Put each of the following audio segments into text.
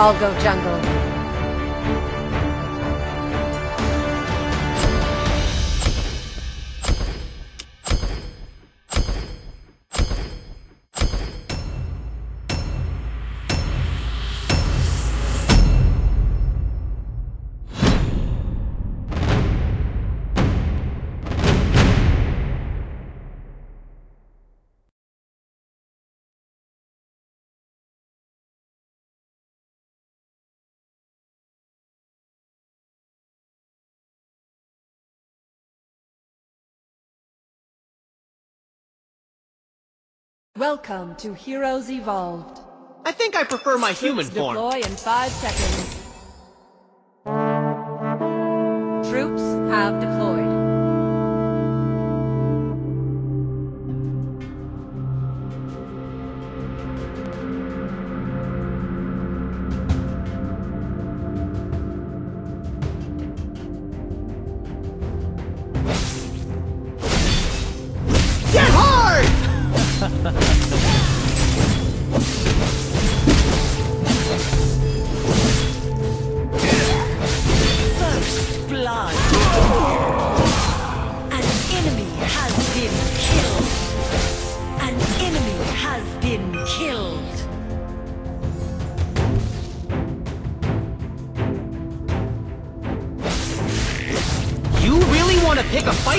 I'll go jungle. Welcome to Heroes Evolved. I think I prefer my human Troops form. deploy in five seconds. Troops have deployed.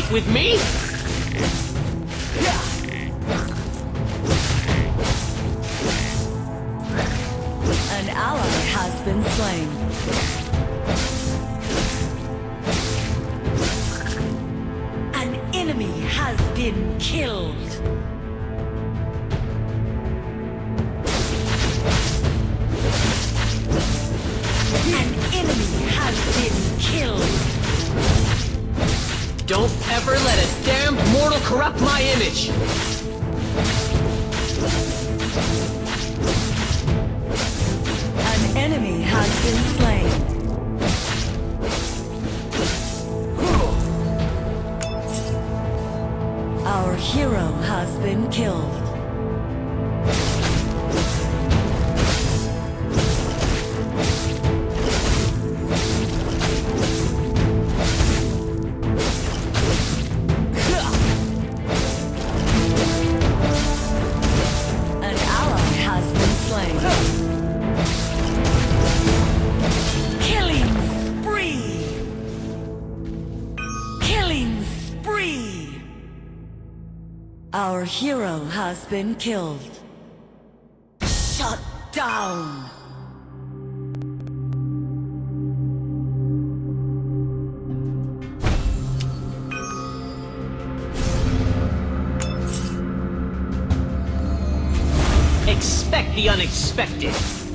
Fight with me? An ally has been slain. An enemy has been killed. An enemy has been killed. Don't ever let a damned mortal corrupt my image! An enemy has been slain. Our hero has been killed. Our hero has been killed. Shut down! Expect the unexpected.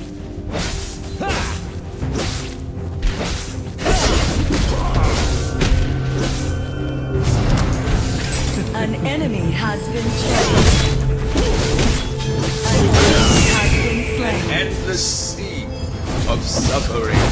Of suffering.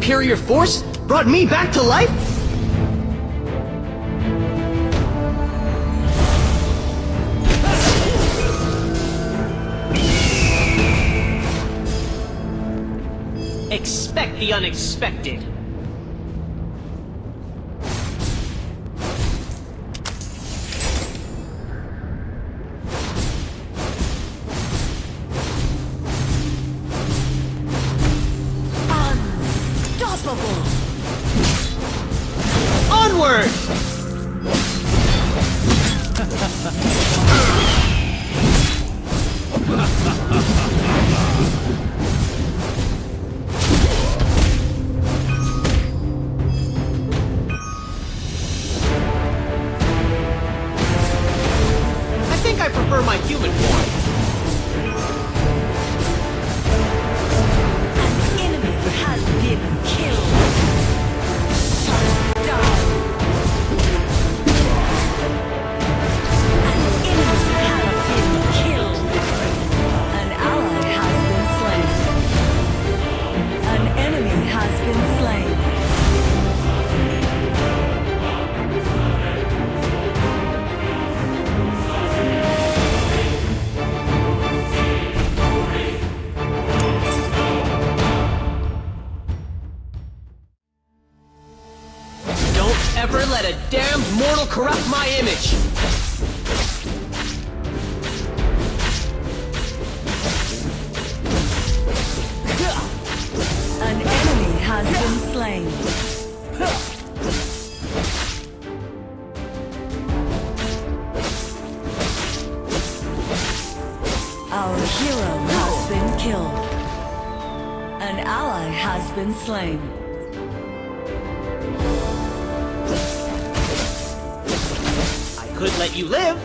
superior force brought me back to life? Expect the unexpected. never let a damned mortal corrupt my image! An enemy has been slain. Our hero has been killed. An ally has been slain. could let you live,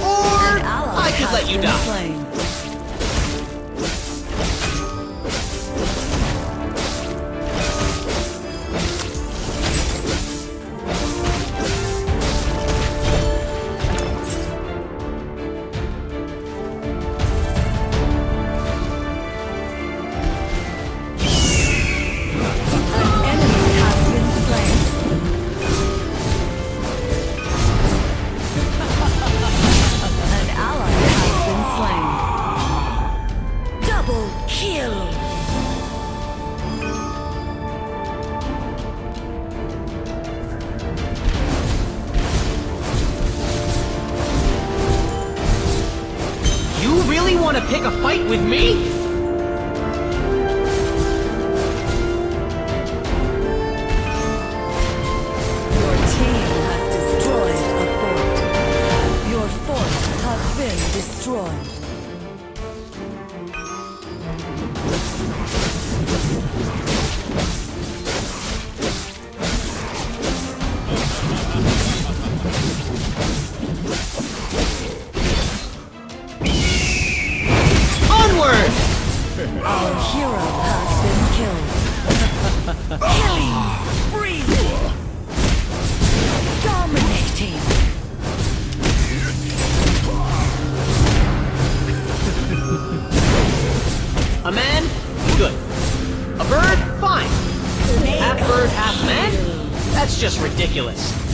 or I could let you die. really want to pick a fight with me? That's just ridiculous.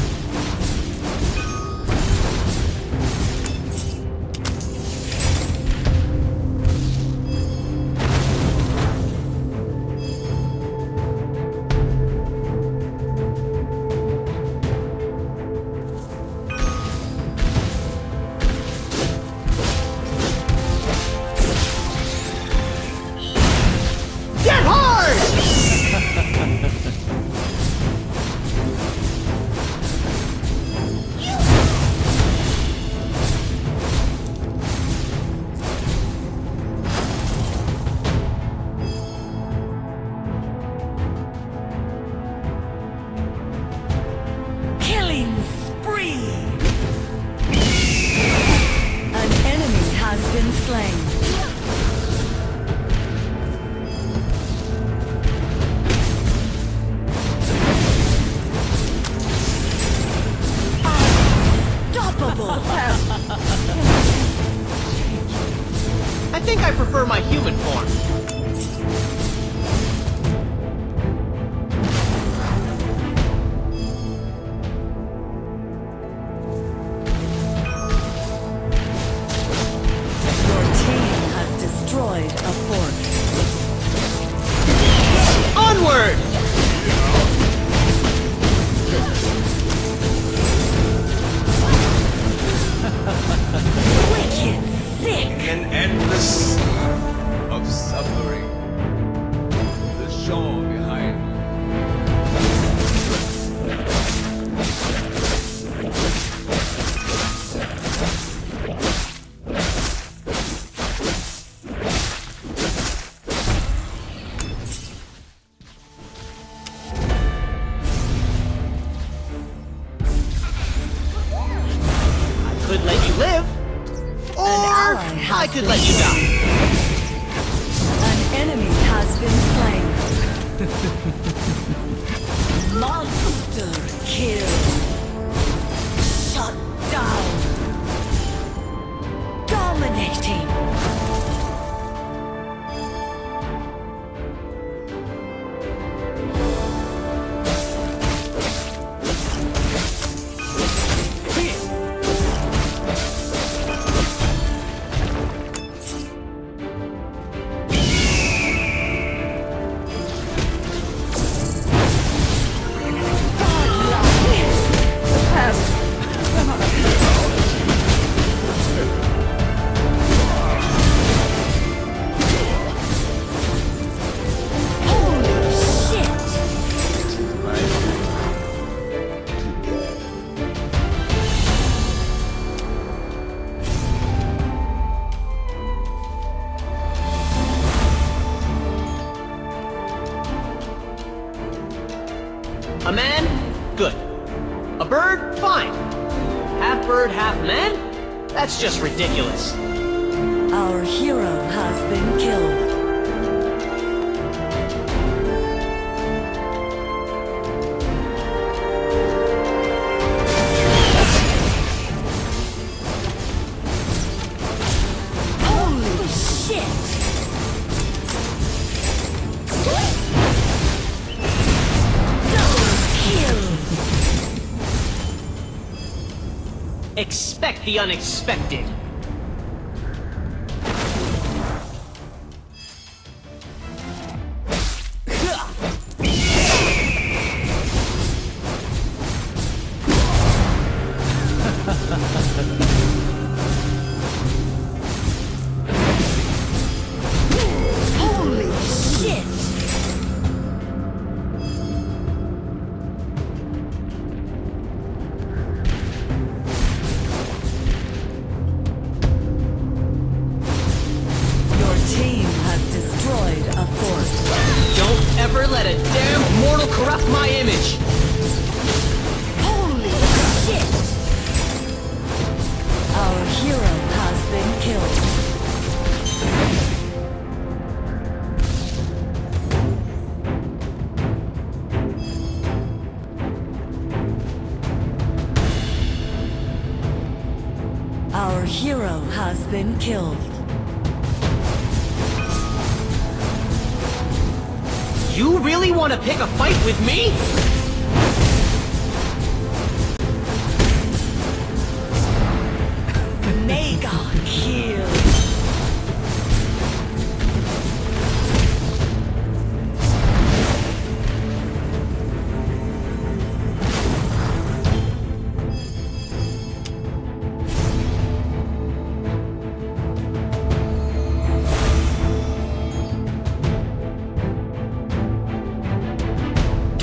Could let you die. An enemy has been slain. Monster kill. Fine. Half bird, half man? That's just ridiculous. Our hero has been killed. The unexpected. Hero has been killed. You really want to pick a fight with me?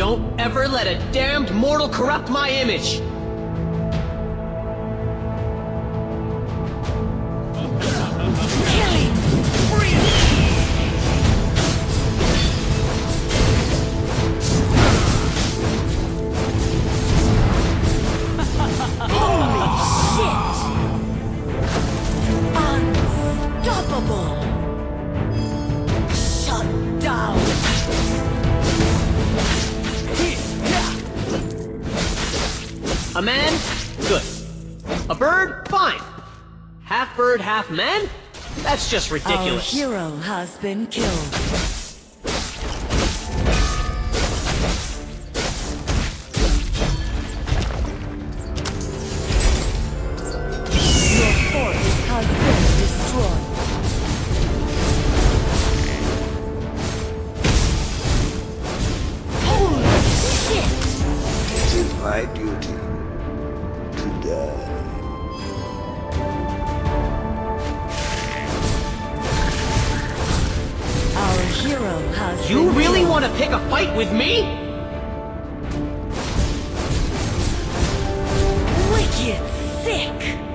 Don't ever let a damned mortal corrupt my image. Half bird, half man? That's just Our ridiculous. hero has been killed. It's sick!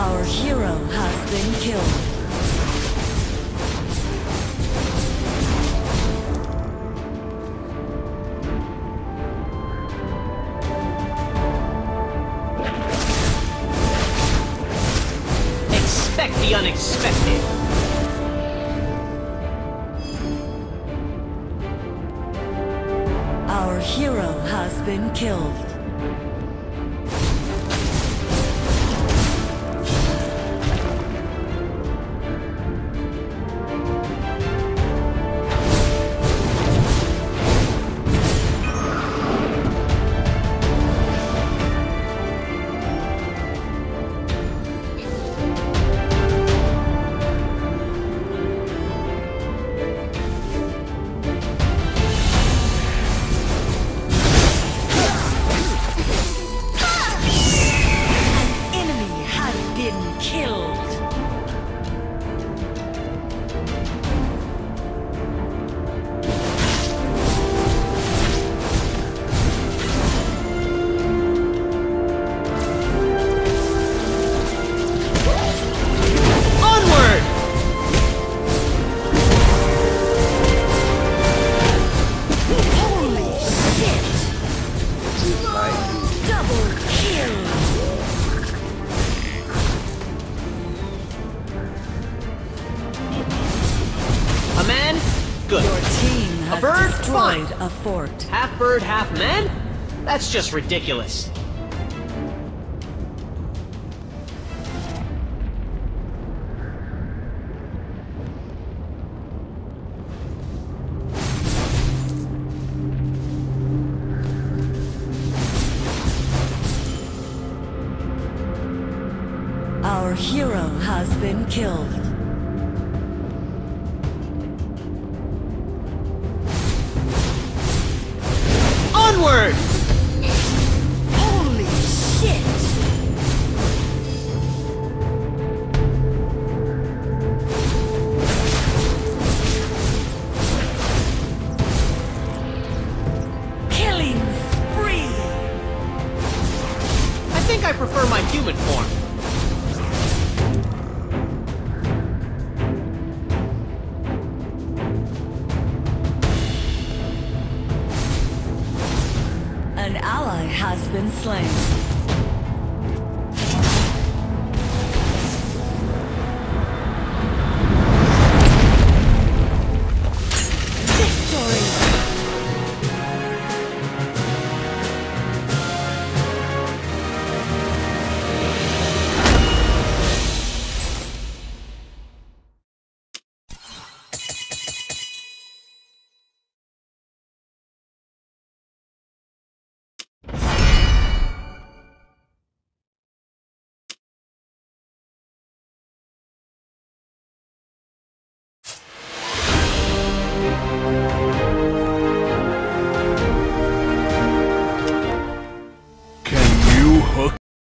Our hero has been killed. Expect the unexpected. Fort. Half bird, half man? That's just ridiculous. Our hero has been killed. Onward!